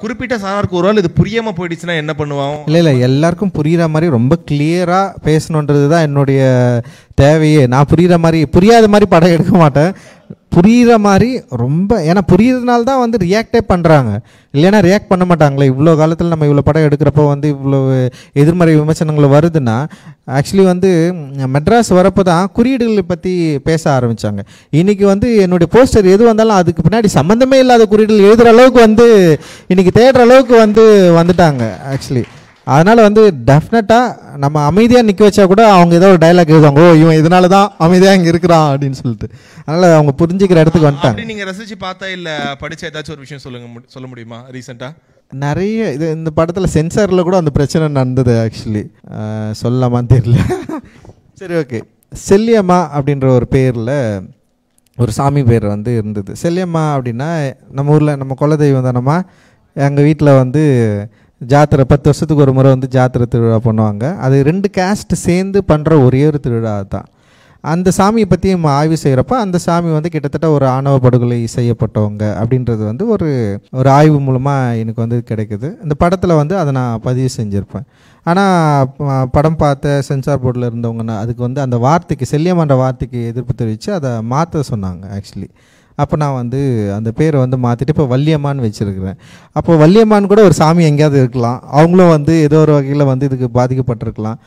குறிப்பிட்ட சாராருக்கு ஒரு ஆள் இது புரியாமல் போயிடுச்சுன்னா என்ன பண்ணுவான்? இல்லை இல்லை எல்லாருக்கும் புரிகிற மாதிரி ரொம்ப கிளியராக பேசணுன்றது தான் என்னுடைய தேவையே. நான் புரிகிற மாதிரி புரியாத மாதிரி படம் எடுக்க மாட்டேன். புரிகிற மாதிரி ரொம்ப ஏன்னா புரியுறதுனால தான் வந்து ரியாக்டே பண்ணுறாங்க இல்லைன்னா ரியாக்ட் பண்ண மாட்டாங்களே. இவ்வளோ காலத்தில் நம்ம இவ்வளோ படம் எடுக்கிறப்போ வந்து இவ்வளோ எதிர்மறை விமர்சனங்கள் வருதுன்னா ஆக்சுவலி வந்து மெட்ராஸ் வரப்போ தான் குறியீடுகளை பற்றி பேச ஆரம்பித்தாங்க இன்றைக்கி வந்து என்னுடைய போஸ்டர் எது வந்தாலும் அதுக்கு பின்னாடி சம்மந்தமே இல்லாத குறியீடுகள் எழுதுகிற அளவுக்கு வந்து இன்றைக்கி தேடுற அளவுக்கு வந்து வந்துட்டாங்க ஆக்சுவலி அதனால் வந்து டெஃபினட்டாக நம்ம அமைதியாக நிற்க வச்சா கூட அவங்க ஏதோ ஒரு டைலாக் எழுதுவாங்க ஓ இவன் இதனால தான் அமைதியாக இங்கே இருக்கிறான் அப்படின்னு சொல்லிட்டு. அதனால் அவங்க புரிஞ்சுக்கிற இடத்துக்கு வந்துட்டாங்க. அப்படி நீங்க ரசிச்சு பார்த்தா இல்ல படிச்ச ஏதாச்சும் ஒரு விஷயம் சொல்லுங்க சொல்ல முடியுமா ரீசெண்டா நிறைய இது இந்த படத்தில் சென்சாரில் கூட அந்த பிரச்சனை நடந்தது ஆக்சுவலி சொல்லலாமான்னு தெரியல. சரி ஓகே செல்லியம்மா அப்படின்ற ஒரு பேரில் ஒரு சாமி பேர் வந்து இருந்தது. செல்லியம்மா அப்படின்னா நம்ம ஊரில் நம்ம குலதெய்வம் தானம்மா? எங்கள் வீட்டில் வந்து ஜாத்திரை பத்து வருஷத்துக்கு ஒரு முறை வந்து ஜாத்திரை திருவிழா பண்ணுவாங்க. அது ரெண்டு கேஸ்ட் சேர்ந்து பண்ணுற ஒரே ஒரு திருவிழா தான் அந்த சாமியை பற்றி நம்ம ஆய்வு செய்கிறப்ப அந்த சாமி வந்து கிட்டத்தட்ட ஒரு ஆணவ படுகொலை செய்யப்பட்டவங்க அப்படின்றது வந்து ஒரு ஒரு ஆய்வு மூலமாக எனக்கு வந்து கிடைக்குது. இந்த படத்தில் வந்து அதை நான் பதிவு செஞ்சுருப்பேன். ஆனால் படம் பார்த்த சென்சார் போர்டில் இருந்தவங்க நான் அதுக்கு வந்து அந்த வார்த்தைக்கு செல்லியமான்ற வார்த்தைக்கு எதிர்ப்பு தெரிவித்து அதை மாற்ற சொன்னாங்க ஆக்சுவலி அப்போ நான் வந்து அந்த பேரை வந்து மாற்றிட்டு இப்போ வள்ளியம்மான்னு வச்சுருக்கிறேன். அப்போ வள்ளியம்மான் கூட ஒரு சாமி எங்கேயாவது இருக்கலாம். அவங்களும் வந்து ஏதோ ஒரு வகையில் வந்து இதுக்கு பாதிக்கப்பட்டிருக்கலாம்.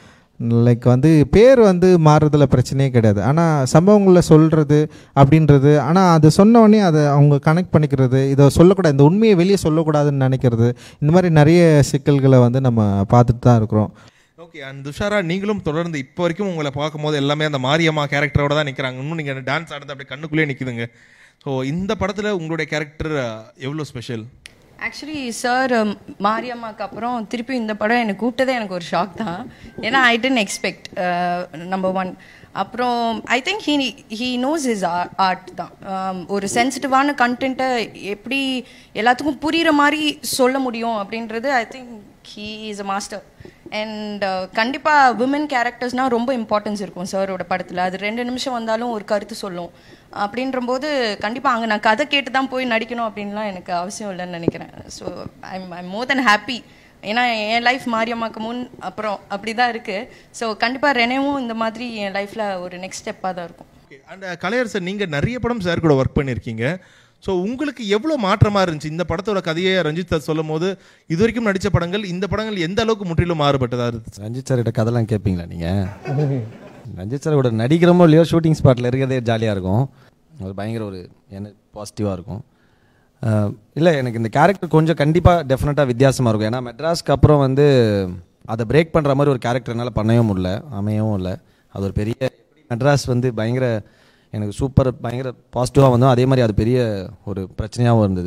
லைக் வந்து பேர் வந்து மாறுறதுல பிரச்சனையே கிடையாது. ஆனால் சம்பவங்களில் சொல்கிறது அப்படின்றது ஆனால் அது சொன்ன அதை அவங்க கனெக்ட் பண்ணிக்கிறது இதை சொல்லக்கூடாது இந்த உண்மையை வெளியே சொல்லக்கூடாதுன்னு நினைக்கிறது இந்த மாதிரி நிறைய சிக்கல்களை வந்து நம்ம பார்த்துட்டு தான் இருக்கிறோம். ஓகே அண்ட் துஷாரா நீங்களும் தொடர்ந்து இப்போ வரைக்கும் உங்களை பார்க்கும்போது எல்லாமே அந்த மாரியம்மா கேரக்டரோட தான் நிற்கிறாங்க இன்னும் நீங்கள் டான்ஸ் ஆடுறது அப்படியே கண்ணுக்குள்ளேயே நிற்குதுங்க ஸோ இந்த படத்தில் உங்களுடைய கேரக்டர் எவ்வளோ ஸ்பெஷல் ஆக்சுவலி சார் மாரியம்மாக்கு அப்புறம் திருப்பி இந்த படம் எனக்கு கூப்பிட்டதே எனக்கு ஒரு ஷாக் தான். ஏன்னா I didn't expect number one அப்புறம் I think he he knows his art தான். ஒரு சென்சிட்டிவான கண்டென்ட்டை எப்படி எல்லாத்துக்கும் புரிகிற மாதிரி சொல்ல முடியும் அப்படின்றது I think he is a master and கண்டிப்பாக விமன் கேரக்டர்ஸ்னால் ரொம்ப இம்பார்ட்டன்ஸ் இருக்கும் சாரோட படத்தில். அது ரெண்டு நிமிஷம் வந்தாலும் ஒரு கருத்து சொல்லும். அப்படின்றபோது கண்டிப்பாக அங்கே நான் கதை கேட்டு தான் போய் நடிக்கணும் அப்படின்லாம் எனக்கு அவசியம் இல்லைன்னு நினைக்கிறேன். So I'm I'm more than happy ஏன்னா என் லைஃப் மாரியம்மாக்கு முன் அப்புறம் அப்படி தான் இருக்குது ஸோ கண்டிப்பாக ரெனேவும் இந்த மாதிரி என் லைஃப்பில் ஒரு நெக்ஸ்ட் ஸ்டெப்பாக தான் இருக்கும். அண்ட் uh, கலையர் சார் நீங்கள் நிறைய படம் சார் கூட ஒர்க் பண்ணியிருக்கீங்க ஸோ உங்களுக்கு எவ்வளோ மாற்றமாக இருந்துச்சு? இந்த படத்தோட கதையை ரஞ்சித் சார் சொல்லும் போது இது வரைக்கும் நடித்த படங்கள் இந்த படங்கள் எந்த அளவுக்கு முற்றிலும் மாறுபட்டதா இருந்துச்சு? ரஞ்சித் சார்கிட்ட கதைலாம் கேட்பீங்களா நீங்கள் ரஞ்சித் சாரோட நடிக்கிறமோ இல்லையோ ஷூட்டிங் ஸ்பாட்டில் இருக்கிறதே ஜாலியாக இருக்கும். அது பயங்கர ஒரு என்ன பாசிட்டிவாக இருக்கும். இல்லை எனக்கு இந்த கேரக்டர் கொஞ்சம் கண்டிப்பாக டெஃபினட்டாக வித்தியாசமாக இருக்கும். ஏன்னா மெட்ராஸ்க்கு அப்புறம் வந்து அதை பிரேக் பண்ணுற மாதிரி ஒரு கேரக்டர் என்னால் பண்ணவும் முடியல அமையவும் இல்லை. அது ஒரு பெரிய மெட்ராஸ் வந்து பயங்கர எனக்கு சூப்பர் பயங்கர பாசிட்டிவாக வந்தோம் அதே மாதிரி அது பெரிய ஒரு பிரச்சனையாகவும் இருந்தது.